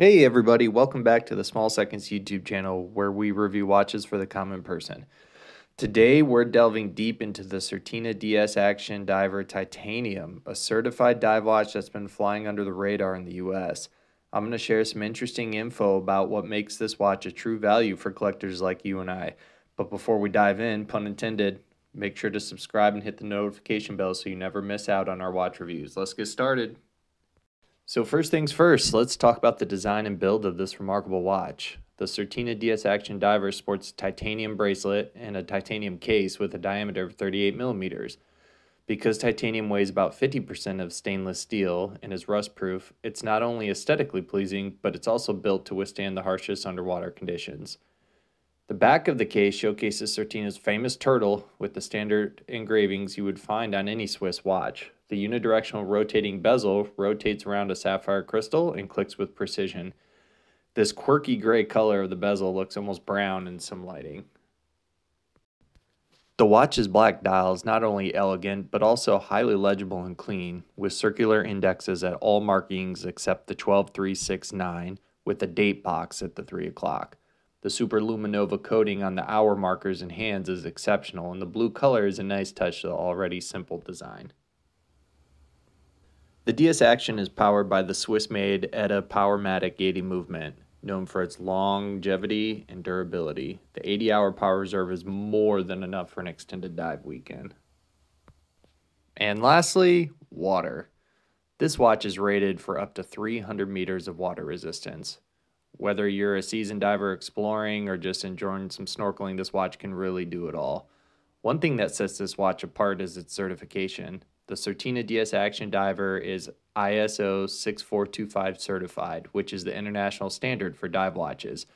Hey everybody, welcome back to the Small Seconds YouTube channel where we review watches for the common person. Today we're delving deep into the Certina DS Action Diver Titanium, a certified dive watch that's been flying under the radar in the US. I'm going to share some interesting info about what makes this watch a true value for collectors like you and I. But before we dive in, pun intended, make sure to subscribe and hit the notification bell so you never miss out on our watch reviews. Let's get started. So first things first, let's talk about the design and build of this remarkable watch. The Certina DS Action Diver sports a titanium bracelet and a titanium case with a diameter of 38 millimeters. Because titanium weighs about 50% of stainless steel and is rust proof, it's not only aesthetically pleasing, but it's also built to withstand the harshest underwater conditions. The back of the case showcases Certina's famous turtle with the standard engravings you would find on any Swiss watch. The unidirectional rotating bezel rotates around a sapphire crystal and clicks with precision. This quirky gray color of the bezel looks almost brown in some lighting. The watch's black dial is not only elegant, but also highly legible and clean, with circular indexes at all markings except the 12369, with a date box at the 3 o'clock. The Superluminova coating on the hour markers and hands is exceptional, and the blue color is a nice touch to the already simple design. The DS Action is powered by the Swiss-made ETA Powermatic 80 movement, known for its longevity and durability. The 80-hour power reserve is more than enough for an extended dive weekend. And lastly, water. This watch is rated for up to 300 meters of water resistance. Whether you're a seasoned diver exploring or just enjoying some snorkeling, this watch can really do it all. One thing that sets this watch apart is its certification. The Certina DS Action Diver is ISO 6425 certified, which is the international standard for dive watches.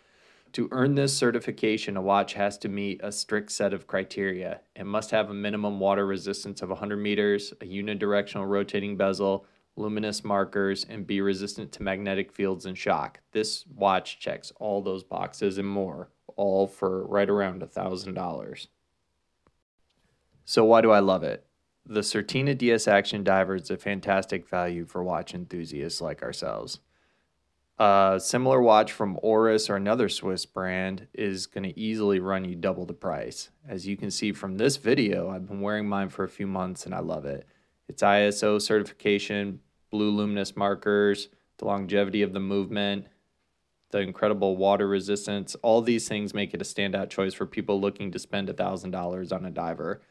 To earn this certification, a watch has to meet a strict set of criteria. It must have a minimum water resistance of 100 meters, a unidirectional rotating bezel, luminous markers, and be resistant to magnetic fields and shock. This watch checks all those boxes and more, all for right around $1,000. So, why do I love it? The Certina DS Action Diver is a fantastic value for watch enthusiasts like ourselves. A similar watch from Oris or another Swiss brand is going to easily run you double the price. As you can see from this video, I've been wearing mine for a few months and I love it. Its ISO certification, blue luminous markers, the longevity of the movement, the incredible water resistance, all these things make it a standout choice for people looking to spend $1,000 on a diver.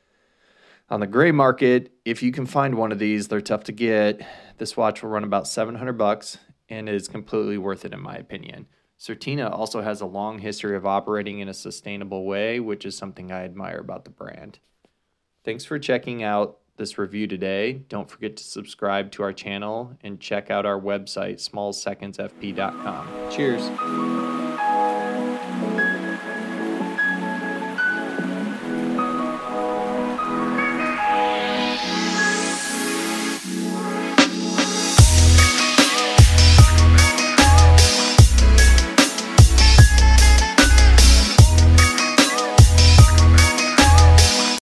On the gray market, if you can find one of these, they're tough to get. This watch will run about 700 bucks and is completely worth it in my opinion. Certina also has a long history of operating in a sustainable way, which is something I admire about the brand. Thanks for checking out this review today. Don't forget to subscribe to our channel and check out our website, smallsecondsfp.com. Cheers.